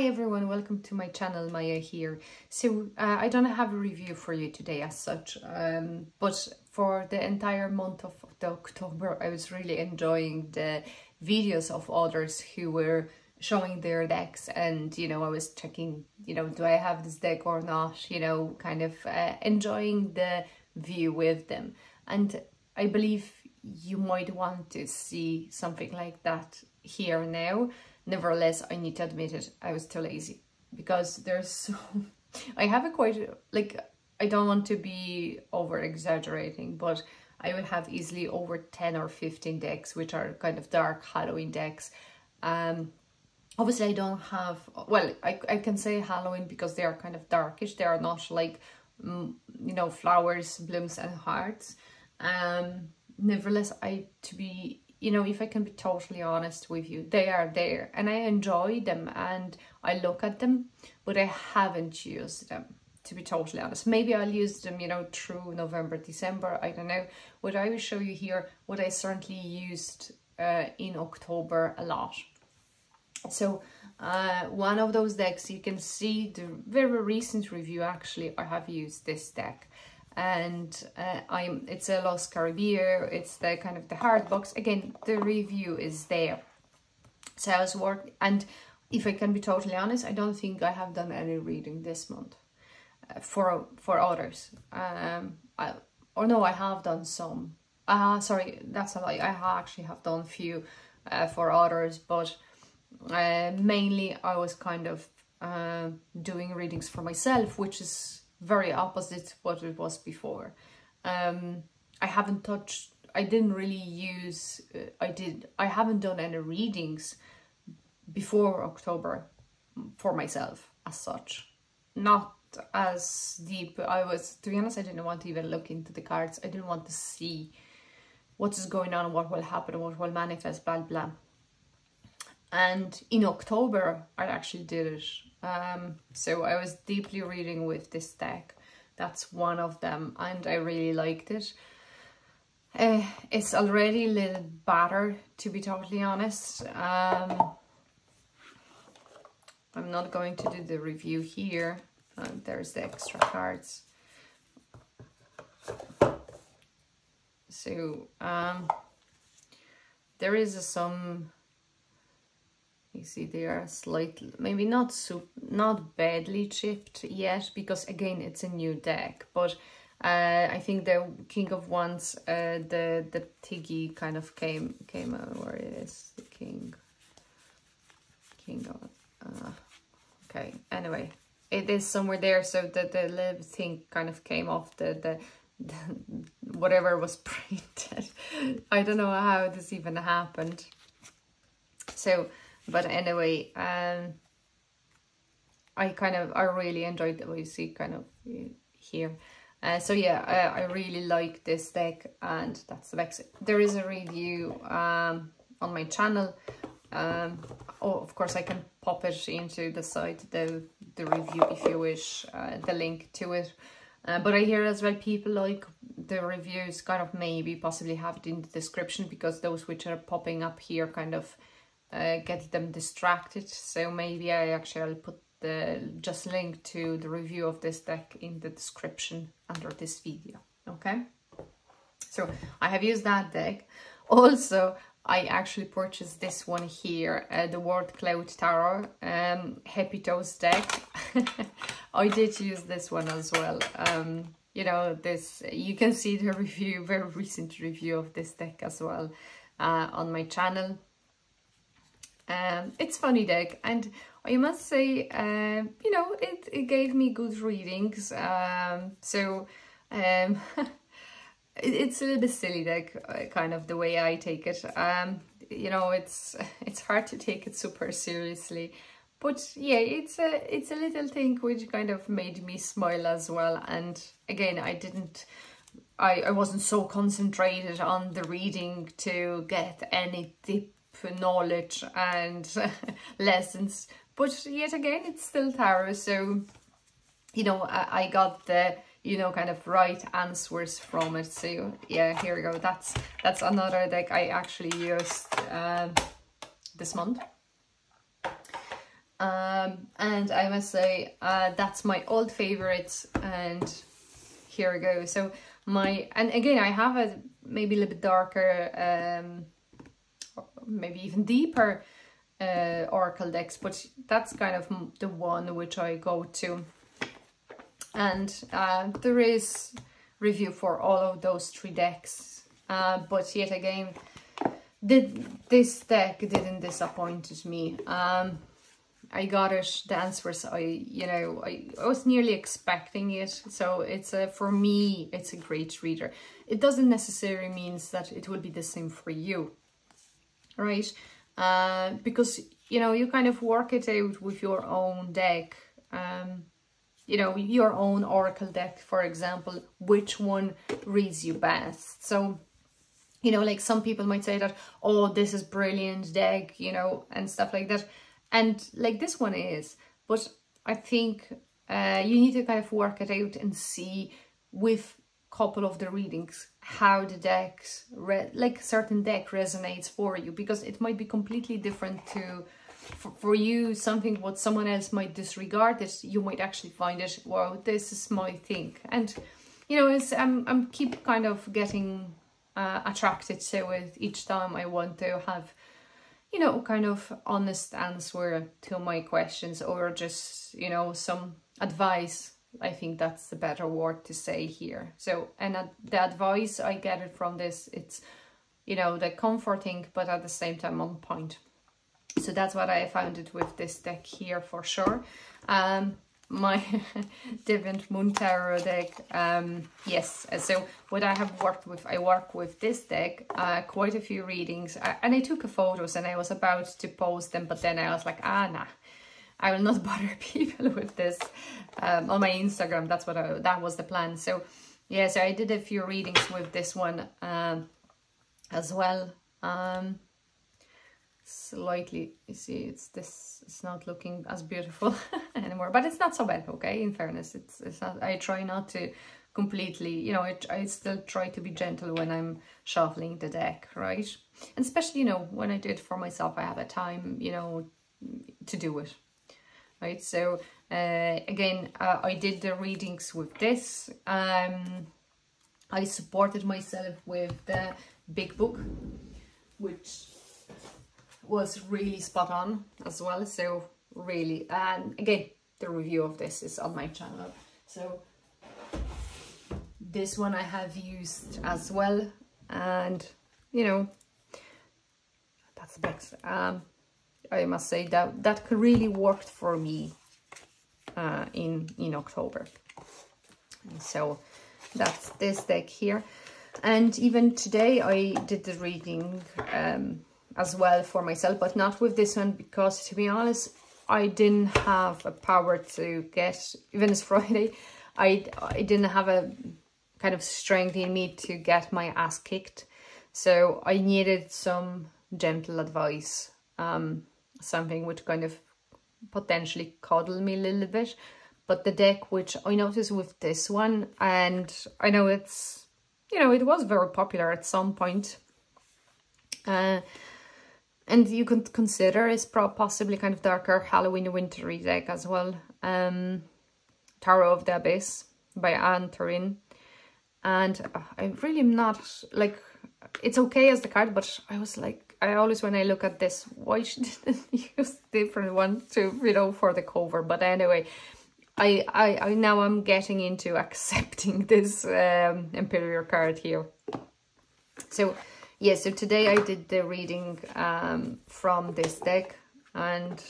Hi everyone, welcome to my channel, Maja here. So uh, I don't have a review for you today as such, um, but for the entire month of the October I was really enjoying the videos of others who were showing their decks and you know I was checking, you know, do I have this deck or not, you know, kind of uh, enjoying the view with them. And I believe you might want to see something like that here now nevertheless i need to admit it i was too lazy. Because there's so i have a quite like i don't want to be over exaggerating but i would have easily over 10 or 15 decks which are kind of dark halloween decks. Um obviously i don't have well i, I can say halloween because they are kind of darkish. They are not like you know flowers blooms and hearts. Um nevertheless i to be you know, if I can be totally honest with you, they are there and I enjoy them and I look at them, but I haven't used them to be totally honest. Maybe I'll use them, you know, through November, December, I don't know. What I will show you here, what I certainly used uh, in October a lot. So uh, one of those decks, you can see the very recent review actually, I have used this deck and uh, I'm it's a Lo Scarabeo, it's the kind of the hard box. Again, the review is there. So I was working, and if I can be totally honest, I don't think I have done any reading this month uh, for for others. Um, I, or no, I have done some. Uh, sorry, that's a lie. I actually have done few uh, for others, but uh, mainly I was kind of uh, doing readings for myself, which is very opposite to what it was before. Um, I haven't touched, I didn't really use, uh, I did, I haven't done any readings before October for myself as such. Not as deep. I was, to be honest, I didn't want to even look into the cards. I didn't want to see what is going on, what will happen, what will manifest, blah, blah. And in October, I actually did it um, so I was deeply reading with this deck. That's one of them and I really liked it. Uh, it's already a little battered to be totally honest. Um, I'm not going to do the review here. And there's the extra cards. So um, there is some you see they are slightly maybe not so not badly chipped yet because again it's a new deck but uh, I think the King of Wands uh, the the Tiggy kind of came came uh, where it is the King King of uh, okay anyway it is somewhere there so the the little thing kind of came off the the, the whatever was printed. I don't know how this even happened. So but anyway, um, I kind of, I really enjoyed the way you see kind of here. Uh, so yeah, I, I really like this deck and that's the deck. There is a review um, on my channel. Um, oh, of course, I can pop it into the site, the, the review if you wish, uh, the link to it. Uh, but I hear as well people like the reviews kind of maybe possibly have it in the description because those which are popping up here kind of uh, get them distracted. So maybe I actually put the just link to the review of this deck in the description under this video. Okay. So I have used that deck. Also, I actually purchased this one here, uh, the World Cloud Tarot um, Happy Toes deck. I did use this one as well. Um, you know, this you can see the review, very recent review of this deck as well uh, on my channel. Um, it's funny deck and I must say, uh, you know, it, it gave me good readings. Um, so um, it, it's a little bit silly deck, uh, kind of the way I take it. Um, you know, it's it's hard to take it super seriously. But yeah, it's a it's a little thing which kind of made me smile as well. And again, I didn't I, I wasn't so concentrated on the reading to get any deep knowledge and lessons. But yet again, it's still tarot. So, you know, I, I got the, you know, kind of right answers from it. So yeah, here we go. That's, that's another deck I actually used uh, this month. Um, and I must say, uh, that's my old favorite and here we go. So my, and again, I have a maybe a little bit darker, um, maybe even deeper uh, Oracle decks, but that's kind of the one which I go to. And uh, there is review for all of those three decks. Uh, but yet again, this deck didn't disappoint me. Um, I got it, the answers, I, you know, I, I was nearly expecting it. So it's a, for me, it's a great reader. It doesn't necessarily means that it will be the same for you, right? Uh, because, you know, you kind of work it out with your own deck. Um, you know, your own Oracle deck, for example, which one reads you best. So, you know, like some people might say that, oh, this is brilliant deck, you know, and stuff like that. And like this one is, but I think uh, you need to kind of work it out and see with a couple of the readings how the decks like certain deck resonates for you because it might be completely different to for, for you something what someone else might disregard it you might actually find it wow this is my thing and you know it's i'm i'm keep kind of getting uh, attracted to it each time i want to have you know, kind of honest answer to my questions or just, you know, some advice. I think that's the better word to say here. So, and uh, the advice I get it from this, it's, you know, the comforting, but at the same time on point. So that's what I found it with this deck here for sure. Um, my Deviant Moon Tarot deck. Um, yes, so what I have worked with, I work with this deck, uh, quite a few readings, I, and I took a photos and I was about to post them, but then I was like, ah, nah, I will not bother people with this um, on my Instagram. That's what I, that was the plan. So yeah, so I did a few readings with this one um, as well. Um, slightly you see it's this it's not looking as beautiful anymore but it's not so bad okay in fairness it's it's not i try not to completely you know I, I still try to be gentle when i'm shuffling the deck right and especially you know when i do it for myself i have a time you know to do it right so uh, again uh, i did the readings with this um i supported myself with the big book which was really spot on as well. So really, and again, the review of this is on my channel. So this one I have used as well. And, you know, that's the best. Um, I must say that that really worked for me uh, in, in October. So that's this deck here. And even today I did the reading um, as well for myself, but not with this one because to be honest, I didn't have a power to get, even as Friday, I, I didn't have a kind of strength in me to get my ass kicked. So I needed some gentle advice, um, something which kind of potentially coddle me a little bit. But the deck, which I noticed with this one, and I know it's, you know, it was very popular at some point. Uh, and you could consider is possibly kind of darker Halloween wintry deck as well. Um, Tarot of the Abyss by Ana Tourian. And uh, I really am not, like, it's okay as the card, but I was like, I always, when I look at this, why didn't use different one to, you know, for the cover? But anyway, I, I, I now I'm getting into accepting this um, Imperial card here. So yeah, so today I did the reading um, from this deck and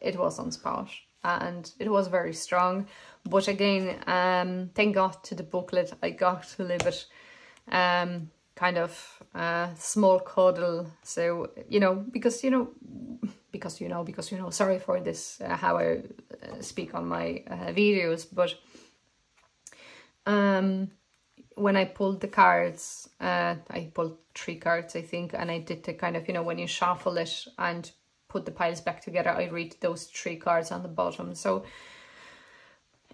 it was on spot and it was very strong. But again, um, thank God to the booklet, I got to live it um, kind of uh, small cuddle. So, you know, because, you know, because, you know, because, you know, sorry for this, uh, how I uh, speak on my uh, videos, but um, when I pulled the cards, uh, I pulled three cards, I think, and I did the kind of, you know, when you shuffle it and put the piles back together, I read those three cards on the bottom. So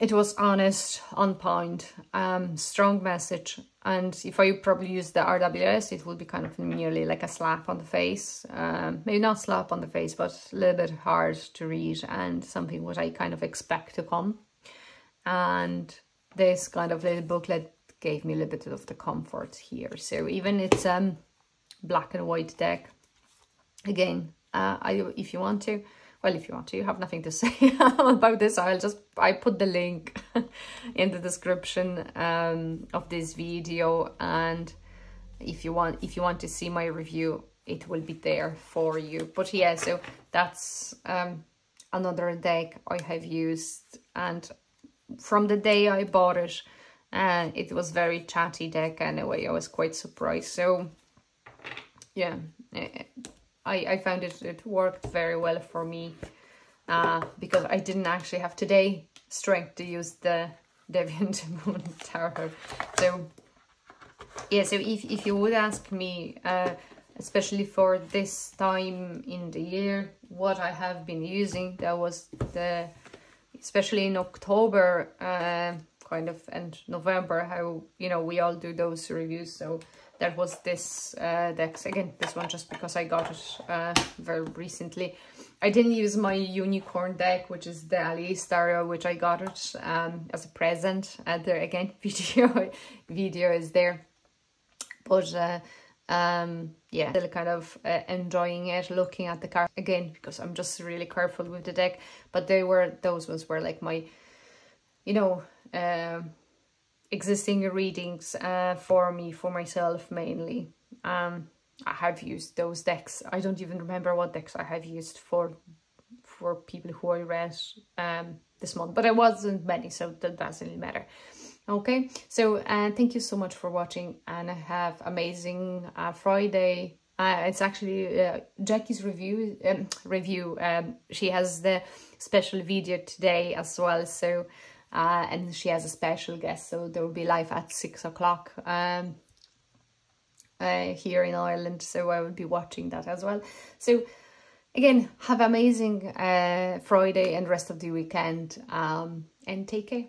it was honest, on point, um, strong message. And if I probably use the RWS, it would be kind of nearly like a slap on the face. Um, maybe not slap on the face, but a little bit hard to read and something what I kind of expect to come. And this kind of little booklet gave me a little bit of the comfort here. So even it's um black and white deck, again, uh, I if you want to, well, if you want to, you have nothing to say about this. I'll just, I put the link in the description um, of this video. And if you want, if you want to see my review, it will be there for you. But yeah, so that's um, another deck I have used. And from the day I bought it, uh, it was very chatty deck anyway. I was quite surprised. So yeah, eh, I, I found it, it worked very well for me uh, because I didn't actually have today strength to use the Deviant Moon Tarot. So, yeah, so if, if you would ask me, uh, especially for this time in the year, what I have been using, that was the, especially in October, uh, kind of, and November, how, you know, we all do those reviews. So there was this uh, deck again this one just because I got it uh, very recently. I didn't use my unicorn deck which is the Ali Stereo which I got it um, as a present. And there again video video is there. But uh, um, yeah still kind of uh, enjoying it looking at the card again because I'm just really careful with the deck. But they were those ones were like my you know um, existing readings uh, for me, for myself mainly. Um, I have used those decks. I don't even remember what decks I have used for for people who I read um, this month, but it wasn't many, so that doesn't matter. Okay, so uh, thank you so much for watching, and I have amazing uh, Friday. Uh, it's actually uh, Jackie's review. Um, review. Um, she has the special video today as well, so uh, and she has a special guest, so there will be live at six o'clock um, uh, here in Ireland, so I will be watching that as well. So again, have amazing uh, Friday and rest of the weekend, um, and take care.